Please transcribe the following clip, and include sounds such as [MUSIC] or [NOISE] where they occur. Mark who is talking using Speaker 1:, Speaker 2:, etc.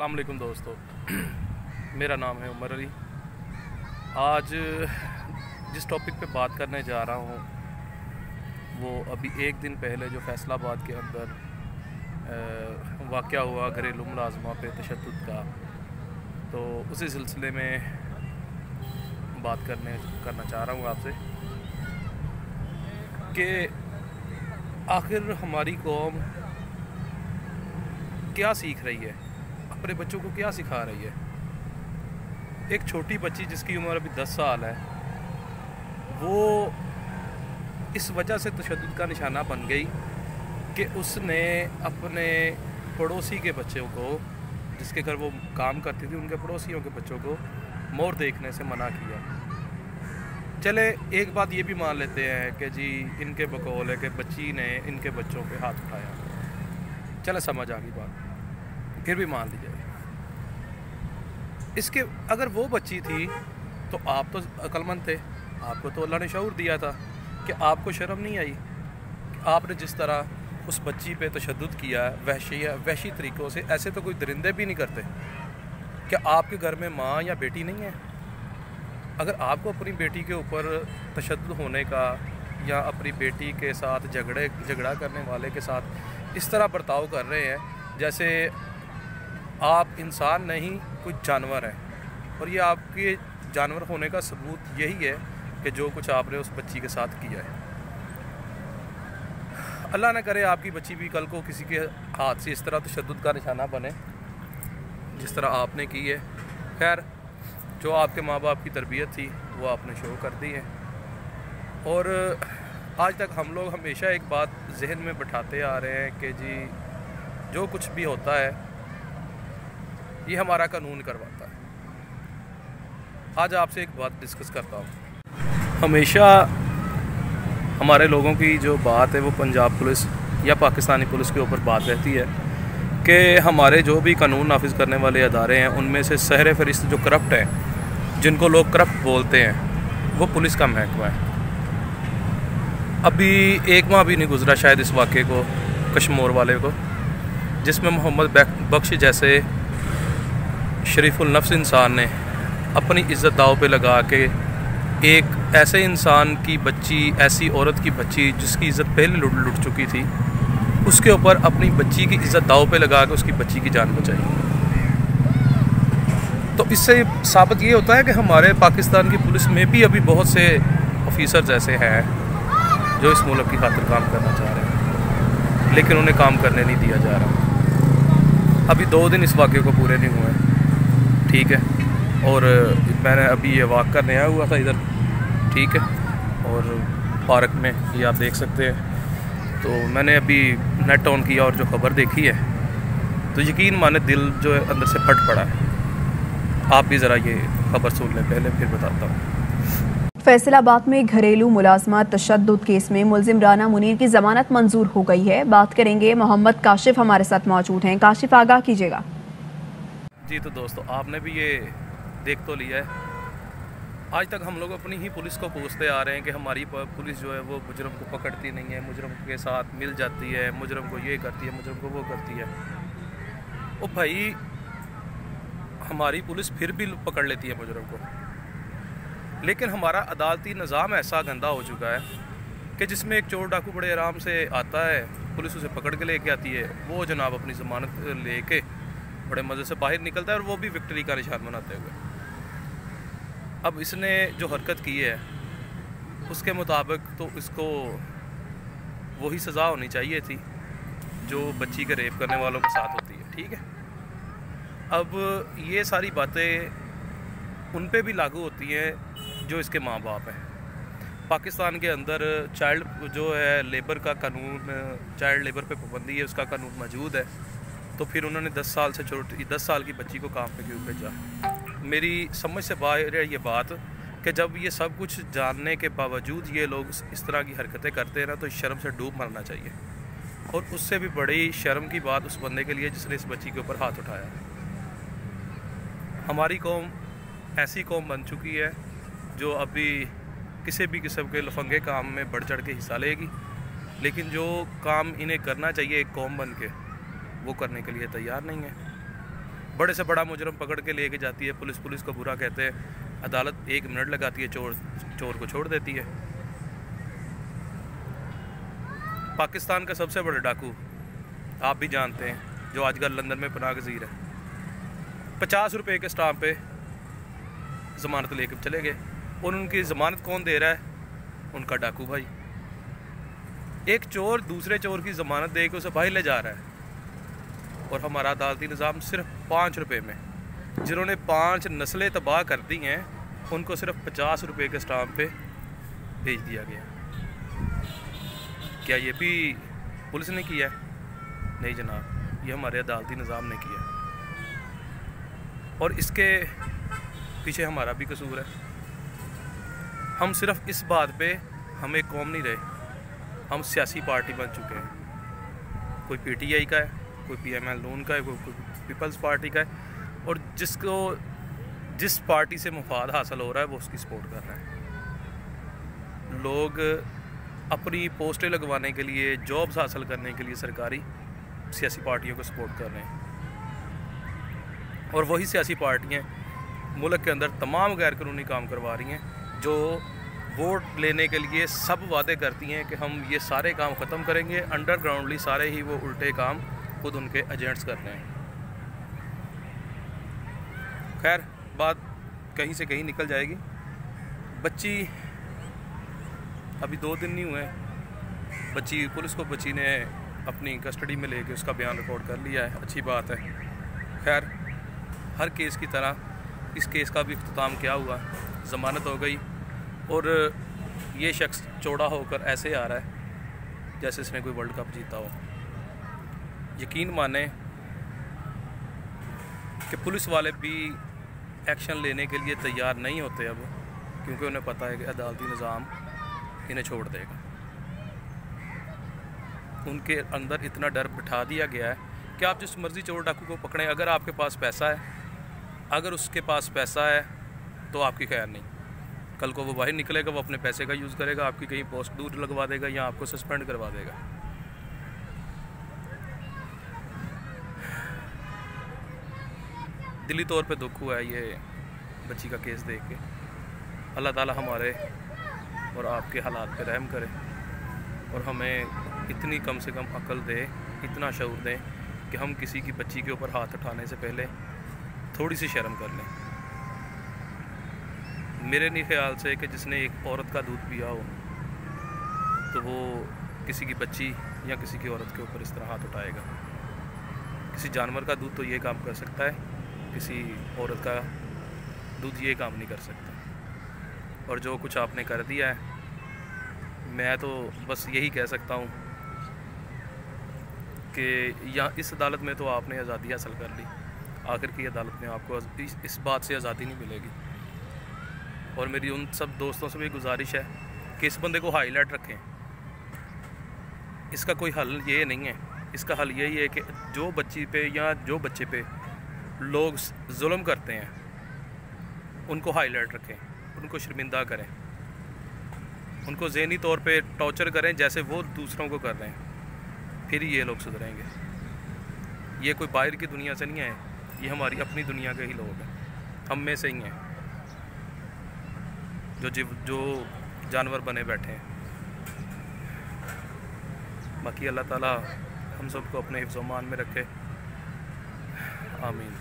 Speaker 1: अस्सलाम वालेकुम दोस्तों। [CLEARS THROAT] मेरा नाम है उमर अली। आज जिस टॉपिक पे बात करने जा रहा हूँ, वो अभी एक दिन पहले जो फैसलाबाद के अंदर वाक़ हुआ घरेलू मुलाजमा पे तशद का तो उसी सिलसिले में बात करने, करना चाह रहा हूँ आपसे कि आखिर हमारी कौम क्या सीख रही है? अपने बच्चों को क्या सिखा रही है? एक छोटी बच्ची जिसकी उम्र अभी दस साल है, वो इस वजह से तशद का निशाना बन गई कि उसने अपने पड़ोसी के बच्चों को, जिसके घर वो काम करती थी, उनके पड़ोसियों के बच्चों को मोर देखने से मना किया। चले, एक बात ये भी मान लेते हैं कि जी, इनके बकौल है कि बच्ची ने इनके बच्चों पे हाथ उठाया। चले, समझ आ गई बात। फिर भी मान लीजिए। इसके अगर वो बच्ची थी तो आप तो अक्लमंद थे। आपको तो अल्लाह ने शूर दिया था कि आपको शर्म नहीं आई आपने जिस तरह उस बच्ची पे तशद किया, वहशी वहशी तरीक़ों से। ऐसे तो कोई दरिंदे भी नहीं करते। क्या आपके घर में माँ या बेटी नहीं है? अगर आपको अपनी बेटी के ऊपर तशद होने का या अपनी बेटी के साथ झगड़े, झगड़ा करने वाले के साथ इस तरह बर्ताव कर रहे हैं, जैसे आप इंसान नहीं, कुछ जानवर हैं। और ये आपके जानवर होने का सबूत यही है कि जो कुछ आपने उस बच्ची के साथ किया है। अल्लाह ना करे आपकी बच्ची भी कल को किसी के हाथ से इस तरह तशद का निशाना बने, जिस तरह आपने की है। खैर, जो आपके माँ बाप की तरबियत थी, वो आपने शो कर दी है। और आज तक हम लोग हमेशा एक बात जहन में बैठाते आ रहे हैं कि जी, जो कुछ भी होता है ये हमारा कानून करवाता है। आज आपसे एक बात डिस्कस करता हूँ। हमेशा हमारे लोगों की जो बात है, वो पंजाब पुलिस या पाकिस्तानी पुलिस के ऊपर बात रहती है कि हमारे जो भी कानून नाफिज करने वाले अदारे हैं, उनमें से सहर फहरिस्त जो करप्ट हैं, जिनको लोग करप्ट बोलते हैं, वो पुलिस का महकमा है। अभी एक माह भी नहीं गुजरा शायद इस वाक़े को, कश्मोर वाले को, जिसमें मोहम्मद बख्श जैसे शरीफुल नफ्स इंसान ने अपनी इज़्ज़त दाव पे लगा के एक ऐसे इंसान की बच्ची, ऐसी औरत की बच्ची जिसकी इज़्ज़त पहले लुट लुट चुकी थी, उसके ऊपर अपनी बच्ची की इज़्ज़त दाव पे लगा के उसकी बच्ची की जान बचाई। तो इससे साबित ये होता है कि हमारे पाकिस्तान की पुलिस में भी अभी बहुत से ऑफिसर्स ऐसे हैं जो इस मुल्क की खातिर काम करना चाह रहे हैं, लेकिन उन्हें काम करने नहीं दिया जा रहा। अभी दो दिन इस वाक़े को पूरे नहीं हुए। ठीक है। और मैंने अभी ये वॉक करने आया हुआ था इधर। ठीक है। और पार्क में ये आप देख सकते हैं। तो मैंने अभी नेट ऑन किया और जो खबर देखी है तो यकीन माने दिल जो है अंदर से फट पड़ा है। आप भी ज़रा ये खबर सुन लें पहले, फिर बताता हूँ।
Speaker 2: फैसलाबाद में घरेलू मुलाजमत तशद केस में मुलिम राना मुनीर की जमानत मंजूर हो गई है। बात करेंगे मोहम्मद काशिफ हमारे साथ मौजूद हैं। काशिफ, आगाह कीजिएगा।
Speaker 1: जी तो दोस्तों, आपने भी ये देख तो लिया है। आज तक हम लोग अपनी ही पुलिस को पूछते आ रहे हैं कि हमारी पुलिस जो है वो मुजरम को पकड़ती नहीं है, मुजरम के साथ मिल जाती है, मुजरम को ये करती है, मुजरम को वो करती है। ओ भाई, हमारी पुलिस फिर भी पकड़ लेती है मुजरम को। लेकिन हमारा अदालती निज़ाम ऐसा गंदा हो चुका है कि जिसमें एक चोर डाकू बड़े आराम से आता है, पुलिस उसे पकड़ के लेके आती है, वो जनाब अपनी ज़मानत लेके बड़े मज़े से बाहर निकलता है और वो भी विक्ट्री का निशान बनाते हुए। अब इसने जो हरकत की है, उसके मुताबिक तो इसको वही सज़ा होनी चाहिए थी, जो बच्ची के रेप करने वालों के साथ होती है, ठीक है? अब ये सारी बातें उन पे भी लागू होती हैं जो इसके माँ बाप हैं। पाकिस्तान के अंदर चाइल्ड जो है लेबर का कानून चाइल्ड लेबर पे पाबंदी है, उसका कानून मौजूद है। तो फिर उन्होंने दस साल से छोटी, दस साल की बच्ची को काम पे क्यों भेजा? मेरी समझ से बाहर है ये बात कि जब ये सब कुछ जानने के बावजूद ये लोग इस तरह की हरकतें करते हैं ना तो शर्म से डूब मरना चाहिए। और उससे भी बड़ी शर्म की बात उस बंदे के लिए जिसने इस बच्ची के ऊपर हाथ उठाया। हमारी कौम, ऐसी कौम बन चुकी है जो अभी किसी भी किस्म के लफंगे काम में बढ़ चढ़ के हिस्सा लेगी। लेकिन जो काम इन्हें करना चाहिए, एक कौम बन के वो करने के लिए तैयार नहीं है। बड़े से बड़ा मुजरम पकड़ के लेके जाती है। पुलिस पुलिस को बुरा कहते हैं। अदालत एक मिनट लगाती है, चोर चोर को छोड़ देती है। पाकिस्तान का सबसे बड़ा डाकू, आप भी जानते हैं, जो आजकल लंदन में पनाह गजीर है। पचास रुपये के स्टाम्प पे ज़मानत लेकर चले गए। और उनकी ज़मानत कौन दे रहा है? उनका डाकू भाई। एक चोर दूसरे चोर की ज़मानत दे के उसे भाई ले जा रहा है। और हमारा अदालती निज़ाम सिर्फ़ पाँच रुपये में। जिन्होंने पाँच नस्लें तबाह कर दी हैं, उनको सिर्फ़ पचास रुपये के स्टाम्प पे भेज दिया गया। क्या ये भी पुलिस ने किया है? नहीं जनाब, ये हमारे अदालती निज़ाम ने किया और इसके पीछे हमारा भी कसूर है। हम सिर्फ़ इस बात पे हम कौम नहीं रहे, हम सियासी पार्टी बन चुके हैं। कोई पीटीआई का है? कोई पी एम एल नून का है कोई, कोई पीपल्स पार्टी का है। और जिसको जिस पार्टी से मुफाद हासिल हो रहा है वो उसकी सपोर्ट कर रहा है। लोग अपनी पोस्टें लगवाने के लिए जॉब्स हासिल करने के लिए सरकारी सियासी पार्टियों को सपोर्ट कर रहे हैं। और वही सियासी पार्टियाँ मुल्क के अंदर तमाम गैर कानूनी काम करवा रही हैं जो वोट लेने के लिए सब वादे करती हैं कि हम ये सारे काम ख़त्म करेंगे। अंडरग्राउंडली सारे ही वो उल्टे काम खुद उनके एजेंट्स कर रहे हैं। खैर, बात कहीं से कहीं निकल जाएगी। बच्ची अभी दो दिन नहीं हुए बच्ची, पुलिस को बच्ची ने अपनी कस्टडी में लेके उसका बयान रिकॉर्ड कर लिया है। अच्छी बात है। खैर, हर केस की तरह इस केस का भी अख्ताम क्या हुआ? ज़मानत हो गई। और ये शख्स चौड़ा होकर ऐसे आ रहा है, जैसे इसने कोई वर्ल्ड कप जीता हो। यकीन माने कि पुलिस वाले भी एक्शन लेने के लिए तैयार नहीं होते अब, क्योंकि उन्हें पता है कि अदालती निज़ाम इन्हें छोड़ देगा। उनके अंदर इतना डर बिठा दिया गया है कि आप जिस मर्ज़ी चोर डाकू को पकड़ें, अगर आपके पास पैसा है, अगर उसके पास पैसा है तो आपकी खैर नहीं। कल को वो बाहर निकलेगा, वो अपने पैसे का यूज़ करेगा, आपकी कहीं पोस्ट दूर लगवा देगा या आपको सस्पेंड करवा देगा। दिली तौर पे दुख हुआ है ये बच्ची का केस देख के। अल्लाह ताला हमारे और आपके हालात पे रहम करे और हमें इतनी कम से कम अकल दे, इतना शूर दें कि हम किसी की बच्ची के ऊपर हाथ उठाने से पहले थोड़ी सी शर्म कर लें। मेरे नहीं ख्याल से कि जिसने एक औरत का दूध पिया हो तो वो किसी की बच्ची या किसी की औरत के ऊपर इस तरह हाथ उठाएगा। किसी जानवर का दूध तो ये काम कर सकता है किसी औरत का दूध ये काम नहीं कर सकता। और जो कुछ आपने कर दिया है मैं तो बस यही कह सकता हूँ कि यहाँ इस अदालत में तो आपने आज़ादी हासिल कर ली। आखिर की अदालत में आपको इस, इस बात से आज़ादी नहीं मिलेगी। और मेरी उन सब दोस्तों से भी गुजारिश है कि इस बंदे को हाईलाइट रखें। इसका कोई हल ये नहीं है। इसका हल यही है कि जो बच्ची पे या जो बच्चे पे लोग जुल्म करते हैं। उनको हाईलाइट रखें, उनको शर्मिंदा करें। उनको जहनी तौर पे टॉर्चर करें, जैसे वो दूसरों को कर रहे हैं। फिर ये लोग सुधरेंगे। ये कोई बाहर की दुनिया से नहीं है ये हमारी अपनी दुनिया के ही लोग हैं। हम में से ही हैं। जो जीव, जो जानवर बने बैठे हैं। बाकी अल्लाह ताला हम सबको अपने हिफ्ज़ में रखे। I mean,